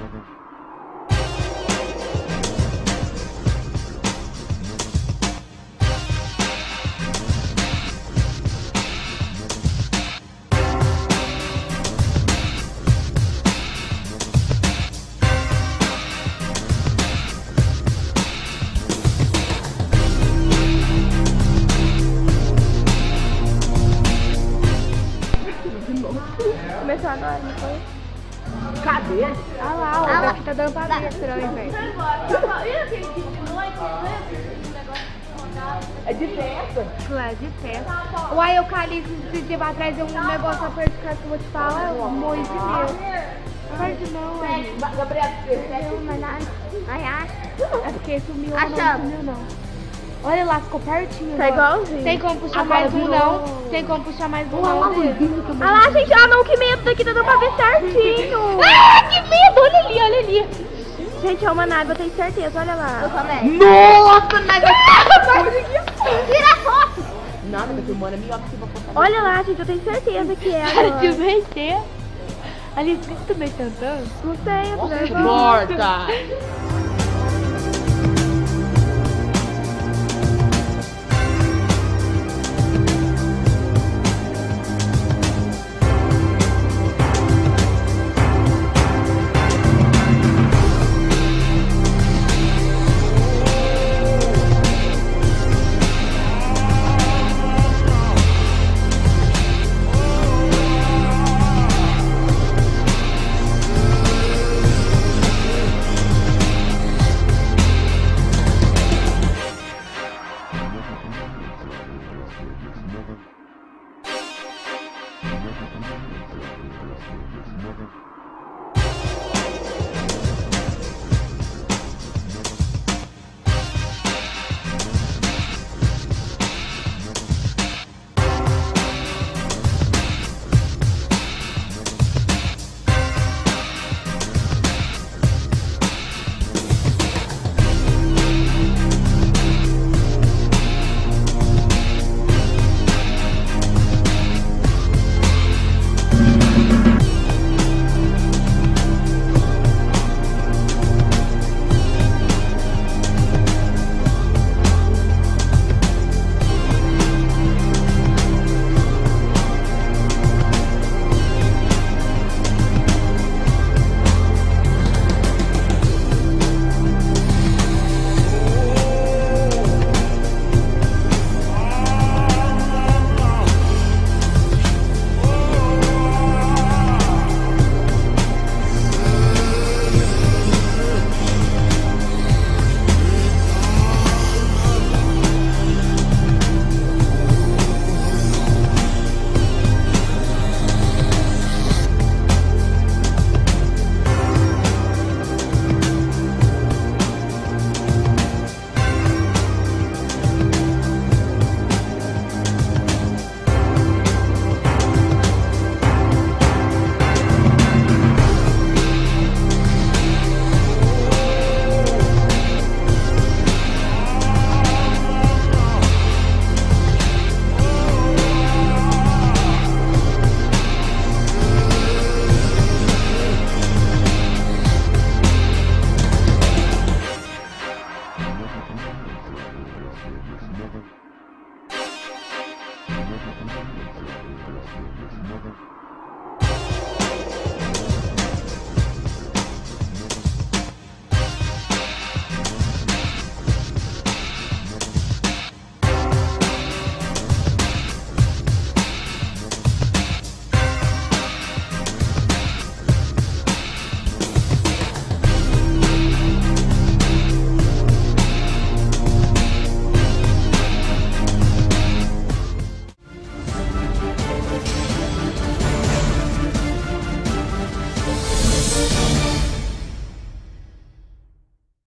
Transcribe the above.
Never. Tampa bem estranho, velho. É de festa. Claro, de festa. Uai, eucalipto, esse dia atrás deu um negócio casa que eu vou te falar, eu morri de Deus. Perde não, aí. Gabriel, Não, mas. Ai, acho. É porque sumiu, não sumiu não. Olha lá, ficou pertinho. Tá igualzinho. Tem como puxar Agora mais um, não? Tem como puxar mais um, não? Ah lá, gente, ah não, que medo daqui, tá dando pra ver certinho. Ah, que medo! Olha ali, olha ali. Gente, é uma nave, eu tenho certeza, olha lá. também. Nossa. Tira a foto. Filmando é melhor que se for postar. Olha lá, gente, eu tenho certeza que é. Para de mexer. Ali, você também cantando? Não sei, eu tô Nossa, morta.